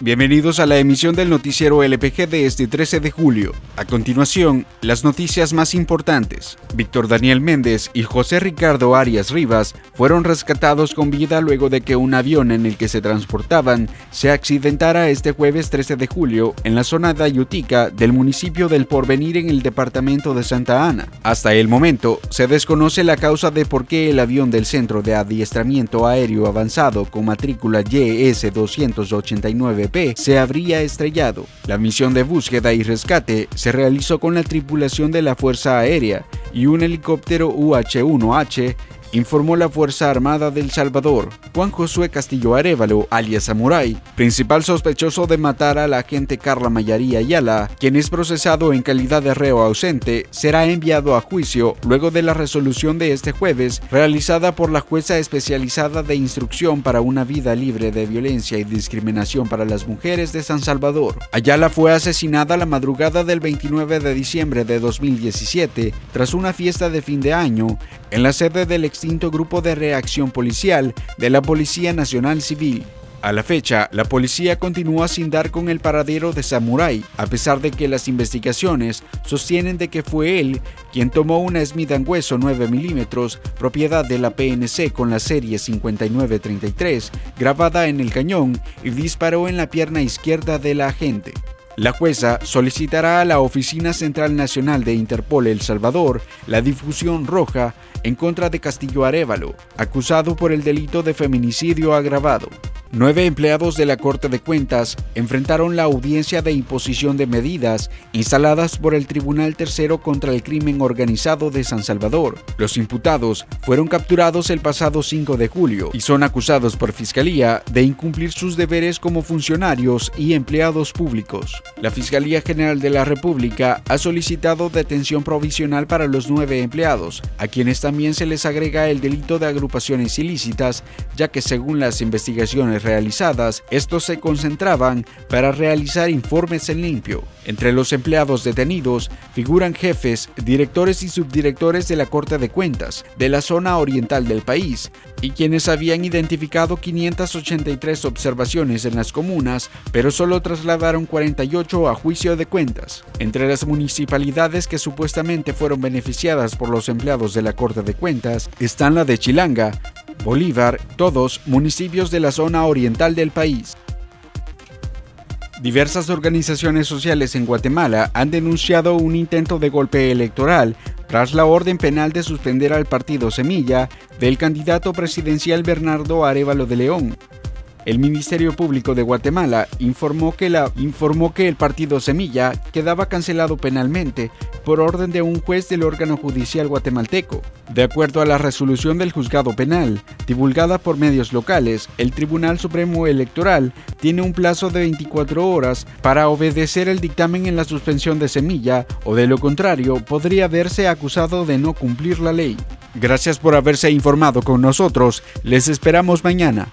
Bienvenidos a la emisión del noticiero LPG de este 13 de julio. A continuación, las noticias más importantes. Víctor Daniel Méndez y José Ricardo Arias Rivas fueron rescatados con vida luego de que un avión en el que se transportaban se accidentara este jueves 13 de julio en la zona de Ayutica del municipio del Porvenir en el departamento de Santa Ana. Hasta el momento, se desconoce la causa de por qué el avión del Centro de Adiestramiento Aéreo Avanzado con matrícula YS 289 se habría estrellado. La misión de búsqueda y rescate se realizó con la tripulación de la Fuerza Aérea y un helicóptero UH-1H informó la Fuerza Armada del Salvador. Juan Josué Castillo Arevalo, alias Samurai, principal sospechoso de matar a la agente Carla Mayaría Ayala, quien es procesado en calidad de reo ausente, será enviado a juicio luego de la resolución de este jueves realizada por la jueza especializada de instrucción para una vida libre de violencia y discriminación para las mujeres de San Salvador. Ayala fue asesinada la madrugada del 29 de diciembre de 2017 tras una fiesta de fin de año en la sede del extinto Grupo de Reacción Policial de la Policía Nacional Civil. A la fecha, la policía continúa sin dar con el paradero de Samurai, a pesar de que las investigaciones sostienen de que fue él quien tomó una Smith Wesson 9 milímetros, propiedad de la PNC con la serie 5933, grabada en el cañón y disparó en la pierna izquierda de la agente. La jueza solicitará a la Oficina Central Nacional de Interpol El Salvador la difusión roja en contra de Castillo Arevalo, acusado por el delito de feminicidio agravado. Nueve empleados de la Corte de Cuentas enfrentaron la audiencia de imposición de medidas instaladas por el Tribunal Tercero contra el Crimen Organizado de San Salvador. Los imputados fueron capturados el pasado 5 de julio y son acusados por Fiscalía de incumplir sus deberes como funcionarios y empleados públicos. La Fiscalía General de la República ha solicitado detención provisional para los nueve empleados, a quienes también se les agrega el delito de agrupaciones ilícitas, ya que según las investigaciones realizadas, estos se concentraban para realizar informes en limpio. Entre los empleados detenidos figuran jefes, directores y subdirectores de la Corte de Cuentas de la zona oriental del país y quienes habían identificado 583 observaciones en las comunas, pero solo trasladaron 48 a juicio de cuentas. Entre las municipalidades que supuestamente fueron beneficiadas por los empleados de la Corte de Cuentas están la de Chilanga, Bolívar, todos municipios de la zona oriental del país. Diversas organizaciones sociales en Guatemala han denunciado un intento de golpe electoral tras la orden penal de suspender al partido Semilla del candidato presidencial Bernardo Arevalo de León. El Ministerio Público de Guatemala informó que, el partido Semilla quedaba cancelado penalmente por orden de un juez del órgano judicial guatemalteco. De acuerdo a la resolución del juzgado penal, divulgada por medios locales, el Tribunal Supremo Electoral tiene un plazo de 24 horas para obedecer el dictamen en la suspensión de Semilla o de lo contrario podría verse acusado de no cumplir la ley. Gracias por haberse informado con nosotros, les esperamos mañana.